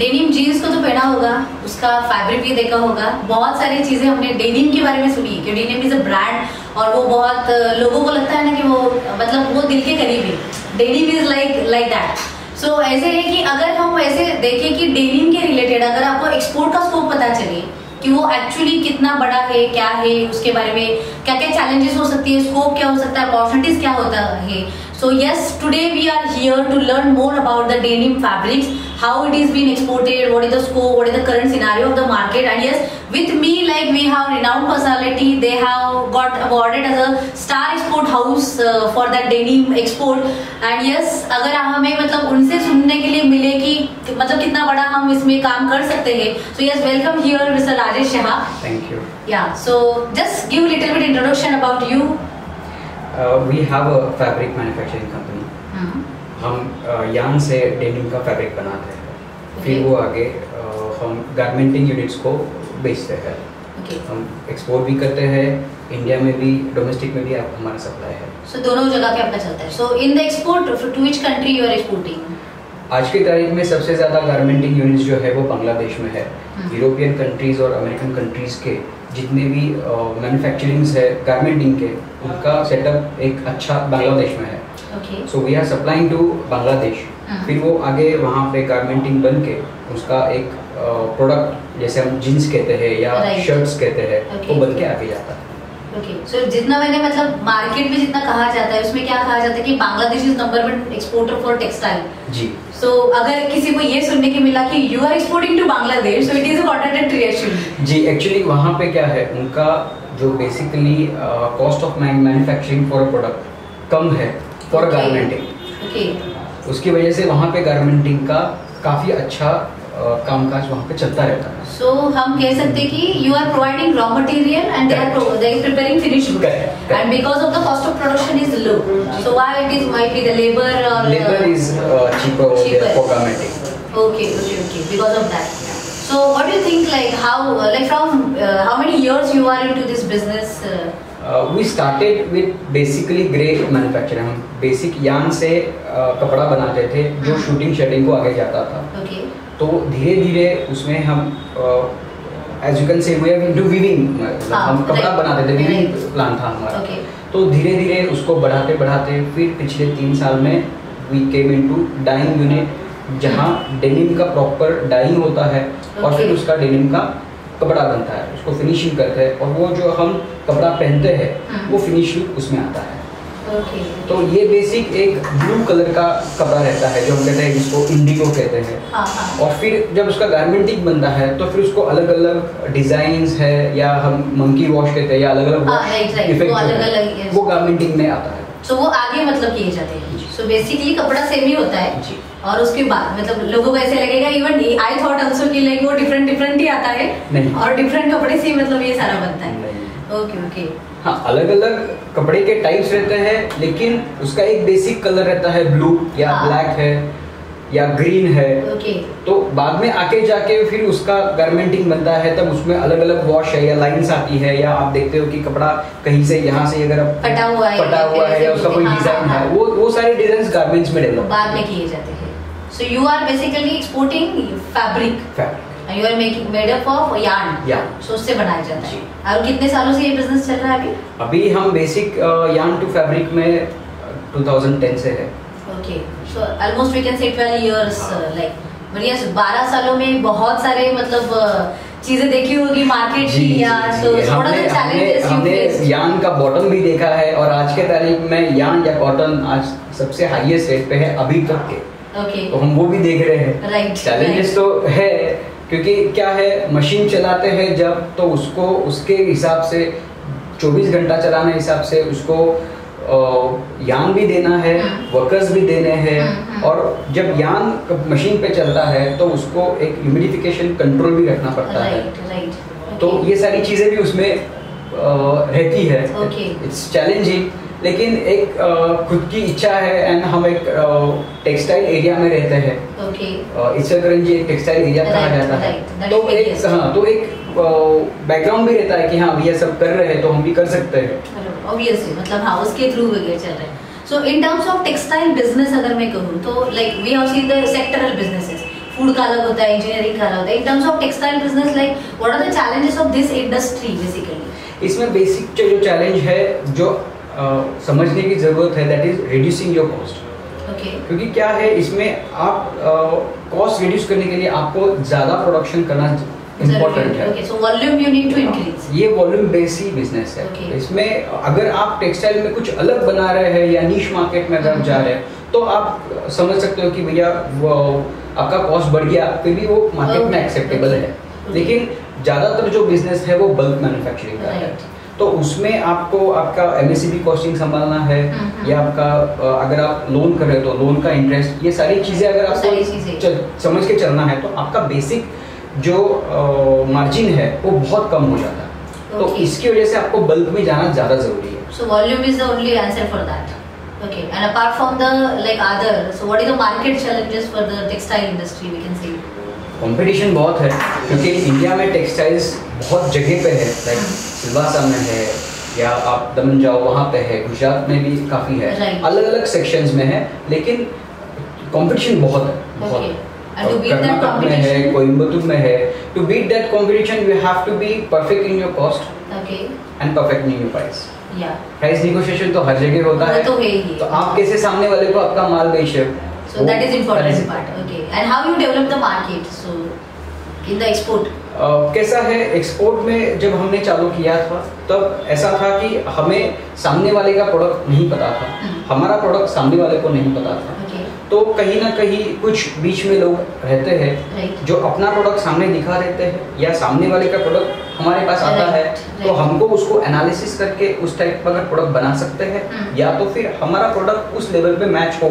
Denim jeans को तो पहना होगा, उसका फैब्रिक भी देखा होगा। बहुत सारी चीज़ें हमने डेनिम के बारे में सुनी, कि डेनिम इज़ अ ब्रांड और वो बहुत, लोगों को लगता है ना कि वो मतलब वो दिल के करीब है। Denim is like like that so ऐसे है कि अगर हम ऐसे देखें कि डेनिम के रिलेटेड अगर आपको एक्सपोर्ट का स्कोप पता चले, कि वो एक्चुअली कितना बड़ा है, क्या है, उसके बारे में क्या क्या चैलेंजेस हो सकती है स्कोप क्या हो सकता है अपॉर्चुनिटीज़ क्या होता है so yes today we are here to learn more about the denim fabrics how it is being exported what is the scope what is the current scenario of the market and yes with me like we have renowned personality they have got awarded as a star export house uh, for that denim export and yes अगर हमें मतलब उनसे सुनने के लिए मिले कि मतलब कितना बड़ा हम इसमें काम कर सकते हैं so yes welcome here Mr. Rajesh Shah Thank you. yeah so just give a little bit introduction about you Uh, we have a fabric manufacturing company. hmm. हम यान से डेनिम का फैब्रिक बनाते हैं। फिर वो आगे uh, हम गारमेंटिंग यूनिट्स को बेचते हैं। हम एक्सपोर्ट भी करते हैं। इंडिया में भी डोमेस्टिक में भी आप हमारा सप्लाई है। So दोनों जगह पे अपना चलता है। So in the export to which country you are exporting? आज की तारीख में सबसे ज़्यादा गारमेंटिंग यूनिट्स जो है वो बांग्लादेश में है। यूरोपियन कंट्रीज़ और अमेरिकन कंट्रीज़ के जितने भी मैन्युफैक्चरिंग्स है गारमेंटिंग के उनका सेटअप एक अच्छा बांग्लादेश में है। So we are supplying to Bangladesh. हाँ। फिर वो आगे वहाँ पे गारमेंटिंग बन के उसका एक प्रोडक्ट जैसे हम जीन्स कहते हैं या शर्ट्स कहते हैं वो बन के आगे जाता है। ओके सो जितना मैंने मतलब मार्केट में जितना कहा जाता है उसमें क्या कहा जाता है कि Bangladesh is number one exporter for textile ji. So so, अगर किसी को ये सुनने के मिला कि you are exporting to Bangladesh so it is a contradictory ji actually वहाँ पे क्या है? उनका जो basically cost of manufacturing for a product कम है फॉर Okay. गारमेंटिंग ओके उसकी वजह से वहाँ पे गारमेंटिंग का काफ़ी अच्छा कामकाज वहाँ पे चलता रहता है सो हम कह सकते हैं कि you are providing raw material and they are they are preparing finish. And because of the cost of production is low so why it is might be the labour और labour is cheaper. For garmenting Okay, okay, okay. Because of that. So, what do you think? Like how, uh, like from uh, how many years you are into this business? Uh, we started with basically grey manufacturing हम basic यान से uh, कपड़ा बनाते थे जो। Shooting shading को आगे जाता था okay. तो धीरे धीरे उसमें हम as you can say we have into weaving हाँ, हम कपड़ा बनाते थे वीविंग. प्लान था हमारा Okay. तो धीरे धीरे उसको बढ़ाते बढ़ाते फिर पिछले तीन साल में we came into dyeing unit जहाँ डेनिम का प्रॉपर डाइंग होता है okay. और फिर उसका डेनिम का कपड़ा बनता है उसको फिनिशिंग करते हैं और वो जो हम कपड़ा पहनते हैं हम्म। वो फिनिशिंग उसमें आता है Okay. तो ये बेसिक एक ब्लू कलर का कपड़ा रहता है जो हम कहते हैं जिसको इंडिगो कहते हैं हाँ हाँ. और फिर जब उसका गारमेंटिंग बनता है तो फिर उसको अलग अलग डिज़ाइन है या हम मंकी वॉश कहते हैं या अलग अलग हाँ, right, right. वो अलग-अलग, वो गारमेंटिंग में आता है So वो आगे मतलब किए जाते हैं. So basically कपड़ा सेम ही होता है. और उसके बाद मतलब लोगों को ऐसे लगेगा इवन आई थॉट ऑल्सो कि लाइक वो डिफरेंट डिफरेंट ही आता है नहीं। और डिफरेंट कपड़े से मतलब ये सारा बनता है। ओके ओके हाँ अलग अलग कपड़े के टाइप्स रहते हैं लेकिन उसका एक बेसिक कलर रहता है ब्लू या हाँ। ब्लैक है या ग्रीन है। ओके तो बाद में आके जाके फिर उसका गारमेंटिंग बनता है तब उसमें अलग अलग वॉश है या लाइंस आती है या आप देखते हो कि कपड़ा कहीं से यहाँ से अगर आप फटा हुआ है फटा या हुआ है या उसका कोई हाँ, डिज़ाइन हाँ, है हाँ। वो वो सारे डिज़ाइन गारमेंट्स में डेवलप बाद में किए जाते हैं। So you are basically exporting fabric fabric you are making made up of yarn Yarn. So उससे बनाया जाता है। और कितने सालों से ये बिज़नेस चल रहा है अभी? अभी हम बेसिक यान टू फैब्रिक में uh, 2010 से है। Okay so almost we can say 12 years. Like बढ़िया 12 सालों में बहुत सारे मतलब uh, चीज़ें देखी होगी मार्केट की या तो थोड़ा सा चैलेंजेस यू हमने यान का बॉटम भी देखा है और आज के तारीख में यान या कॉटन आज सबसे हाईएस्ट रेट पे है अभी तक के। ओके तो हम वो भी देख रहे हैं। राइट चैलेंजेस तो है क्योंकि क्या है मशीन चलाते हैं जब तो उसको उसके हिसाब से 24 घंटा चलाने हिसाब से उसको यान भी देना है। वर्कर्स भी देने हैं। हम्म, हम्म। और जब यान मशीन पे चलता है तो उसको एक ह्यूमिडिफिकेशन कंट्रोल भी रखना पड़ता है। तो ये सारी चीज़ें भी उसमें रहती है। इट्स चैलेंजिंग लेकिन एक खुद की इच्छा है एंड हम एक टेक्सटाइल एरिया में रहते हैं। ओके ईश्वरकरंजी एक टेक्सटाइल एरिया कहा जाता है। तो एक हाँ तो एक बैकग्राउंड भी रहता है कि हाँ भैया सब कर रहे हैं तो हम भी कर सकते हैं। ऑब्वियसली मतलब हाँ उसके थ्रू वगैरह चल रहा है। So in terms of textile business अगर मैं कहूँ तो like we have seen the sectoral businesses food का अलग होता है इंजीनियरिंग का अलग होता है। In terms of textile business like what are the challenges of this industry basically इसमें बेसिक जो चैलेंज है जो समझने की ज़रूरत है that is reducing your cost क्योंकि क्या है इसमें आप कॉस्ट रिड्यूस करने के लिए आपको ज़्यादा प्रोडक्शन करना इम्पोर्टेंट है। Okay so volume you need to increase ये वॉल्यूम बेस ही बिज़नेस है। Okay. इसमें अगर आप टेक्सटाइल में कुछ अलग बना रहे हैं या नीच मार्केट में अगर आप जा रहे हैं तो आप समझ सकते हो कि भैया आपका कॉस्ट बढ़ गया फिर भी वो मार्केट में एक्सेप्टेबल है। लेकिन ज़्यादातर जो बिज़नेस है वो बल्क मैन्युफैक्चरिंग का है. तो उसमें आपको आपका एमएससीबी कॉस्टिंग संभालना है हम्म, या आपका अगर आप लोन कर रहे हो तो लोन का इंटरेस्ट ये सारी चीज़ें अगर आपको चल, समझ के चलना है तो आपका बेसिक जो मार्जिन है वो बहुत कम हो जाता है तो इसकी वजह से आपको बल्क में जाना ज़्यादा ज़रूरी है So volume is the only answer for that. Okay. And apart from the like other, so what is the market challenges for the textile industry? We can say. Competition बहुत है क्योंकि इंडिया में textiles बहुत जगह पे है like Silvassa में है या आप दमन जाओ वहाँ पे है गुजरात में भी काफ़ी है। Right. अलग अलग सेक्शंस में है लेकिन कंपटीशन बहुत है बहुत। Okay. कर्नाटक में है कोयम्बतूर में है to beat that competition you have to be perfect in your cost and perfect in your price price negotiation तो हर जगह होता है। तो है तो आप कैसे सामने वाले को आपका माल बेच रहे हो So that is वो- important that is- part. Okay. And how you develop the market? So कैसा है एक्सपोर्ट में जब हमने चालू किया था तब ऐसा था कि हमें सामने वाले का प्रोडक्ट नहीं पता था हम्म। हमारा प्रोडक्ट सामने वाले को नहीं पता था Okay. तो कहीं ना कहीं कुछ बीच में लोग रहते हैं Right. जो अपना प्रोडक्ट सामने दिखा देते हैं या सामने वाले का प्रोडक्ट हमारे पास आता Right, है right. तो हमको उसको एनालिसिस करके उस टाइप का प्रोडक्ट बना सकते हैं हम्म। या तो फिर हमारा प्रोडक्ट उस लेवल पे मैच हो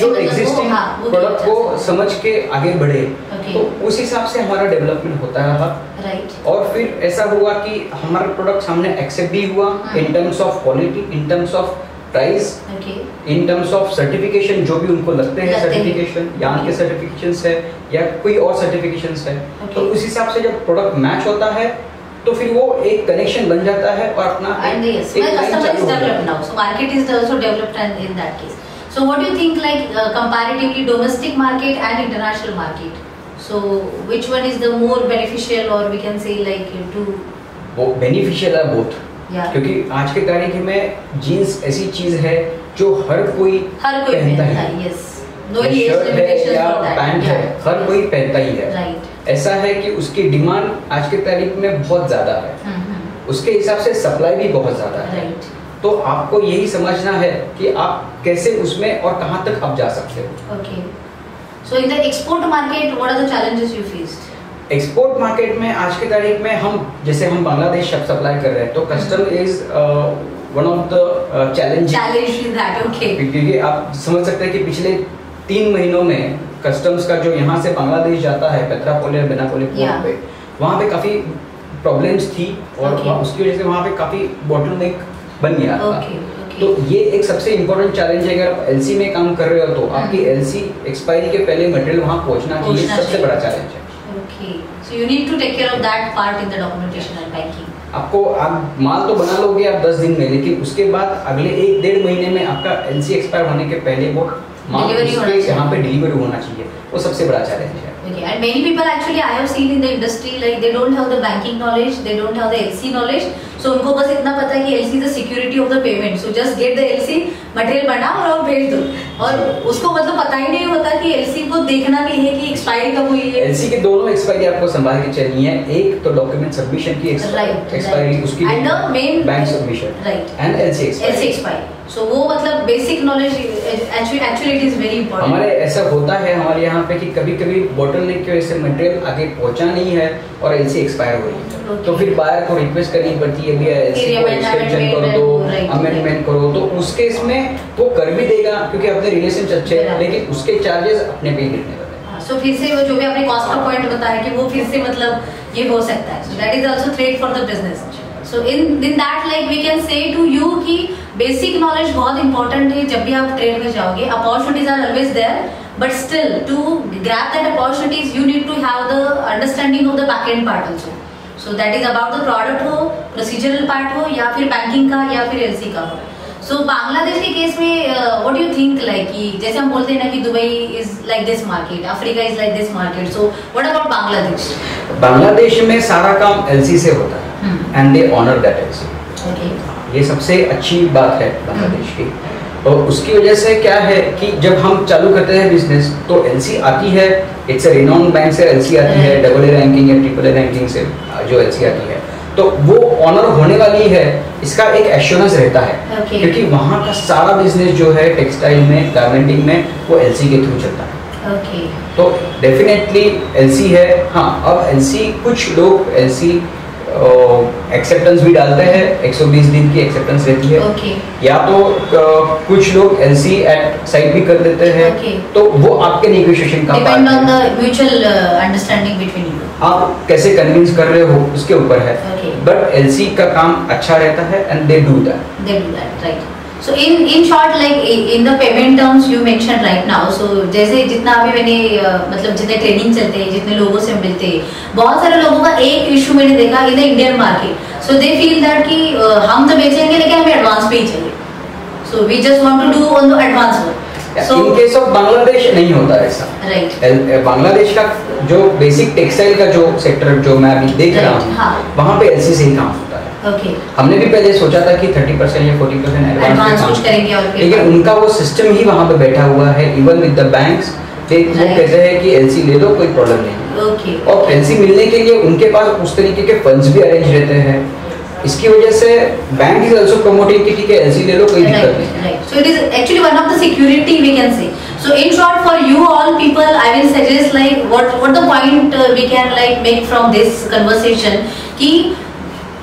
जो एग्जिस्टिंग हाँ, प्रोडक्ट को समझ के आगे बढ़े Okay. तो उस हिसाब से हमारा डेवलपमेंट होता रहा Right. और फिर ऐसा हुआ कि हमारा प्रोडक्ट सामने एक्सेप्ट भी हुआ हाँ। In terms of quality in terms of price in terms of certification जो भी उनको लगते हैं सर्टिफिकेशन यहाँ के सर्टिफिकेशंस है या कोई और सर्टिफिकेशन है Okay. तो उस हिसाब से जब प्रोडक्ट मैच होता है तो फिर वो एक कनेक्शन बन जाता है और अपना And एक- yes, एक my line customer चालू is हो जाता है। So what do you think like uh, comparatively domestic market and international market? So which one is the more beneficial or we can say like to वो beneficial है both yeah क्योंकि आज के तारीख में जीन्स ऐसी चीज़ है जो हर कोई हर कोई पहनता है है yes no age शर्ट है limitation या पैंट है. हर कोई पहनता ही है right ऐसा है कि उसकी डिमांड आज के तारीख में बहुत ज़्यादा है hmm, hmm. उसके हिसाब से सप्लाई भी बहुत ज़्यादा है right तो आपको यही समझना है कि आप कैसे उसमें और कहाँ तक आप जा सकते हो। एक्सपोर्ट मार्केट में आज की तारीख में हम जैसे हम बांग्लादेश अब सप्लाई कर रहे हैं तो custom is one of the challenge क्योंकि आप समझ सकते हैं कि पिछले तीन महीनों में कस्टम्स का जो यहाँ से बांग्लादेश जाता है पेट्रापोले बेनापोले Yeah. पोर्ट पे वहाँ पे काफ़ी प्रॉब्लम्स थी और Okay. उसकी वजह से वहाँ पे काफ़ी बॉटलनेक बन गया okay, okay. तो ये एक सबसे इम्पोर्टेंट चैलेंज है अगर आप एलसी में काम कर रहे हो तो hmm. आपकी एलसी एक्सपायरी के पहले मटेरियल वहाँ पहुँचना चाहिए सबसे बड़ा चैलेंज है आपको आप माल तो बना लोगे आप दस दिन में लेकिन उसके बाद अगले एक डेढ़ महीने में आपका एल सी एक्सपायर होने के पहले वो यहाँ पे डिलीवरी होना चाहिए वो सबसे बड़ा चैलेंज है Okay. And many people actually I have seen in the industry like they don't have the banking knowledge, they don't have the LC knowledge. So उनको बस इतना पता है कि LC is the security of the payment. So just get the LC, material बनाओ और भेज दो. और उसको मतलब पता ही नहीं होता कि LC को देखना भी है कि एक्सपायरी कब हुई है. एलसी की दोनों एक्सपायरी आपको संभाल के चलनी है एक तो डॉक्यूमेंट सबमिशन की एक्सपायरी. उसकी And the main- bank submission Right. And LC LC expiry. So वो मतलब basic knowledge actually actually it is very important. हमारे ऐसा होता है हमारे यहाँ पे कि कभी कभी बॉटल नेक की वजह से मटेरियल आगे पहुँचा नहीं है और एलसी एक्सपायर हो रही है Okay. तो फिर बायर को रिक्वेस्ट करनी पड़ती है भैया एक्सटेंशन कर दो अमेंडमेंट करो तो उस केस में वो कर भी देगा क्योंकि अपने रिलेशन अच्छे हैं लेकिन उसके चार्जेस अपने पे ही गिरने वाले हैं। सो फिर से वो जो भी आपने कॉस्ट का पॉइंट बताया कि वो फिर से मतलब ये हो सकता है। So that is also threat for the business so in in that like we can say to you कि बेसिक नॉलेज बहुत इंपॉर्टेंट है जब भी आप ट्रेड में जाओगे opportunities are always there but still to grab that opportunities you need to have the understanding of the back end part also so that is about the product हो procedural part हो या फिर banking का या फिर LC का हो. सो बांग्लादेश के केस में what do you think like कि जैसे हम बोलते हैं ना कि Dubai is like this market Africa is like this market so what about Bangladesh Bangladesh में सारा काम एलसी से होता है। And they honour that LC okay ये सबसे अच्छी बात है बांग्लादेश की। और उसकी वजह से क्या है कि जब हम चालू करते हैं बिज़नेस तो एलसी आती है इट्स अ रिनॉन बैंक से एलसी आती है डबल ए रैंकिंग या ट्रिपल ए रैंकिंग से। जो एलसी आती है। तो वो ऑनर होने वाली है इसका एक एश्योरेंस रहता है। Okay. क्योंकि वहाँ का सारा बिज़नेस जो है टेक्सटाइल में गारमेंटिंग में वो एलसी के थ्रू चलता है। ओके तो डेफिनेटली एलसी है। हाँ अब एलसी कुछ लोग एलसी एक्सेप्टेंस भी डालते हैं। 120 दिन की एक्सेप्टेंस रहती है। ओके या तो अ, कुछ लोग एलसी एट साइड भी कर देते हैं। Okay. तो वो आपके नेगोशिएशन का पार्ट है। म्यूचुअल अंडरस्टैंडिंग बिटवीन आप कैसे कन्विंस कर रहे हो उसके ऊपर है. बट एलसी का काम अच्छा रहता है and they do that do that right. So in in short like i- in the payment terms you mentioned right now so जैसे जितना अभी मैंने मतलब जितने ट्रेनिंग चलते हैं जितने लोगों से मिलते हैं बहुत सारे लोगों का एक इशू मैंने देखा in the Indian market so they feel that कि हम तो बेचेंगे लेकिन हमें एडवांस पे ही चाहिए। So we just want to do on the advance work in case of Bangladesh नहीं होता ऐसा। राइट बांग्लादेश का जो बेसिक टेक्सटाइल का जो सेक्टर जो मैं अभी देख रहा हूँ हाँ। वहाँ पे एलसी से ही काम होता है। हमने भी पहले सोचा था कि 30 परसेंट या 40 परसेंट एडवांस लेकिन उनका वो सिस्टम ही वहाँ पे बैठा हुआ है इवन विद द बैंक्स वो कहते हैं कि एलसी ले लो कोई प्रॉब्लम नहीं। ओके और एलसी मिलने के लिए उनके पास उस तरीके के फंड्स भी अरेंज रहते हैं। इसकी वजह से बैंक इज़ आल्सो प्रमोटिंग कि ठीक है एलसी ले लो कोई दिक्कत नहीं. So it is actually one of the security we can say. So in short, for you all people, I will suggest like what what the point uh, we can like make from this conversation कि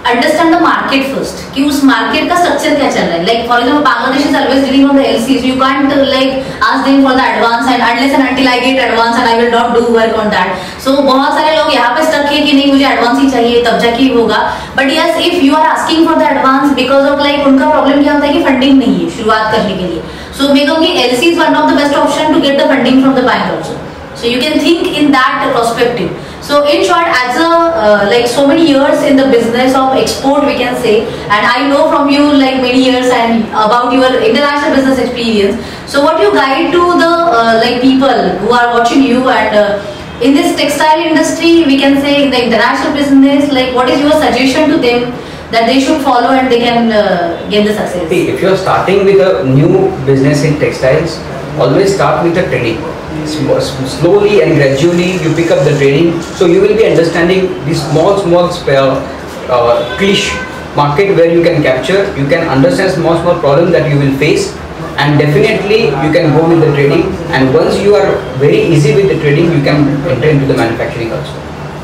understand the market first कि उस market का structure क्या चल रहा है? Like for example Bangladesh is always dealing on the LCs you can't like ask them for the advance and unless and until I get advance and I will not do work on that so बहुत सारे लोग यहाँ पे stuck है मुझे advance ही चाहिए तब जाके होगा but yes if you are asking for the advance because of like उनका प्रॉब्लम क्या होता है कि फंडिंग नहीं है शुरुआत करने के लिए सो मैं कहूँगी LC is one of the best option to get the funding from the bank also So you can think in that perspective. So in short, as a uh, like so many years in the business of export, we can say, and I know from you like many years and about your international business experience. So what you guide to the uh, like people who are watching you and uh, in this textile industry, we can say in the international business, like what is your suggestion to them that they should follow and they can uh, get the success? If you are starting with a new business in textiles, always start with the sm- Slowly and gradually you pick up the training so you will be understanding the small, small uh, niche market where you can capture. You can understand small, small problem that you will face, and definitely you can go with the trading. And once you are very easy with the trading, you can enter into the manufacturing also.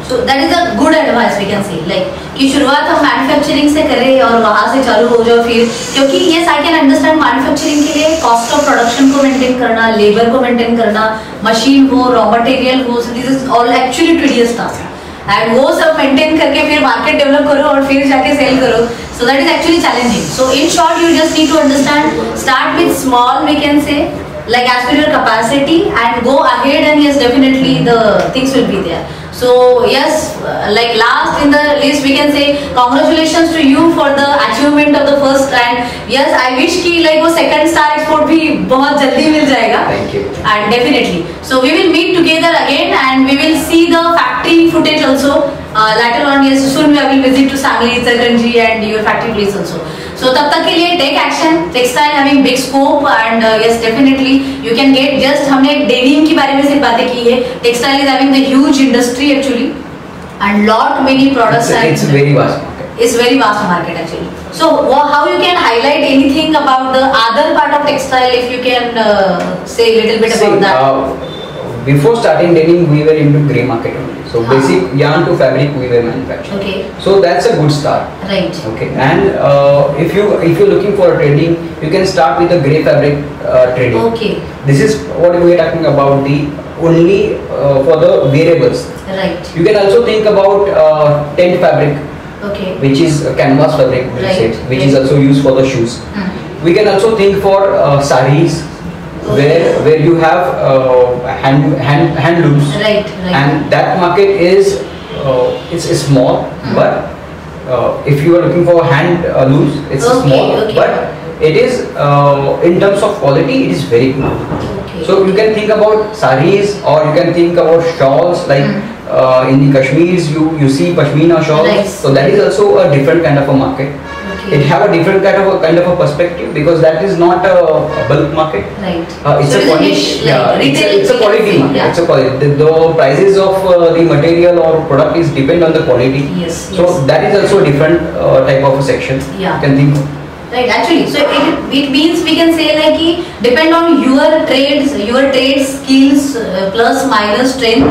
So that is a good advice we can say like कि शुरुआत हम manufacturing से करें और वहाँ से चालू हो जाओ फिर क्योंकि yes I can understand manufacturing के लिए कॉस्ट ऑफ़ प्रोडक्शन को मेंटेन करना लेबर को मेंटेन करना मशीन हो रॉ मटेरियल हो this is all actually tedious task and वो सब मेंटेन करके फिर मार्केट डेवलप करो और फिर जाके सेल करो so that is actually challenging so in short you just need to understand start with small we can say as per your capacity and go ahead and yes definitely the things will be there so yes uh, like last in the list we can say congratulations to you for the achievement of the and yes i wish ki like वो second star export भी बहुत जल्दी मिल जाएगा Thank you. and definitely so we will meet together again and we will see the factory footage also uh, later on yes soon I will visit to Sangli Sarganji and your factory place also so तब तक के लिए take action textile having big scope and uh, yes definitely you can get just हमने denim की बारे में सिर्फ़ बातें की है textile is having the huge industry actually and lot many products It's, and it's very vast market. it's very vast market actually. So how you can highlight anything about the other part of textile if you can uh, say a little bit See, about that. uh, before starting denim, we were into grey market only. So Huh. basic yarn to fabric we were manufacturing. Okay. So that's a good start. right. Okay. And uh, if you if you're looking for a trading, you can start with the grey fabric uh, trading. Okay. This is what we are talking about the only uh, for the variables. Right. You can also think about uh, tent fabric, Okay. which is a canvas fabric, Right. which is also used for the shoes. Hmm. We can also think for uh, saris, where where you have uh, hand hand handlooms, Right. Right. and that market is uh, it's, it's small, Hmm. but uh, if you are looking for hand uh, looms, it's Okay, small, okay. but it is uh, in terms of quality it is very good Okay. so you can think about saris or you can think about shawls like Mm. Uh, in the kashmirs you you see pashmina shawls Nice. so that is also a different kind of a market Okay. it have a different kind of a kind of a perspective because that is not a, a bulk market Right. uh, it's so a quality, niche, like yeah, it's, a, it's a quality market. yeah. It's a quality. The, the prices of uh, the material or product is depend on the quality. Yes, So yes. that is also a different uh, type of a section. Yeah. You can think. of. Right, actually, so it, it means we can say like depend on your trades, your trade skills uh, plus minus strength.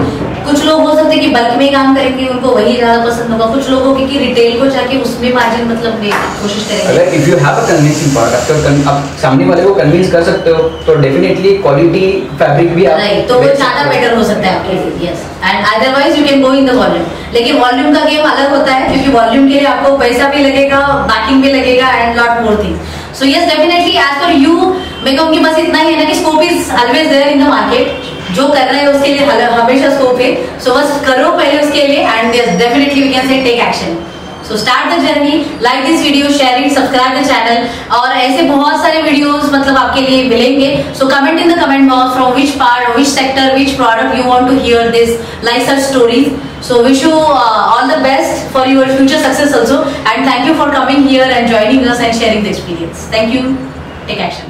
कुछ लोग हो सकते हैं कि bulk में काम करेंगे उनको वही ज़्यादा पसंद होगा। कुछ लोगों की कि रिटेल को जाके उसमें मार्जिन मतलब कोशिश करेंगे। अगर have a convincing part, आपका con- आप सामने वाले को convince कर सकते हो तो definitely quality fabric भी आप तो वो ज़्यादा बेटर हो सकता है आपके लिए yes and otherwise you can go in the volume लेकिन वॉल्यूम का गेम अलग होता है क्योंकि वॉल्यूम के लिए आपको पैसा भी लगेगा बैकिंग भी लगेगा and lot more things so yes definitely as per you मैं कहूँगी बस इतना ही है ना कि scope is always there in the market जो कर रहे हैं उसके लिए हमेशा स्कोप है। सो बस करो पहले उसके लिए and definitely we can say take action so start the journey like this video share it subscribe the channel और ऐसे बहुत सारे वीडियोस मतलब आपके लिए मिलेंगे। So comment in the comment box from which part which sector which product you want to hear this like such stories so wish you uh, all the best for your future success also. And thank you for coming here and us and sharing the experience. Thank you. Take action.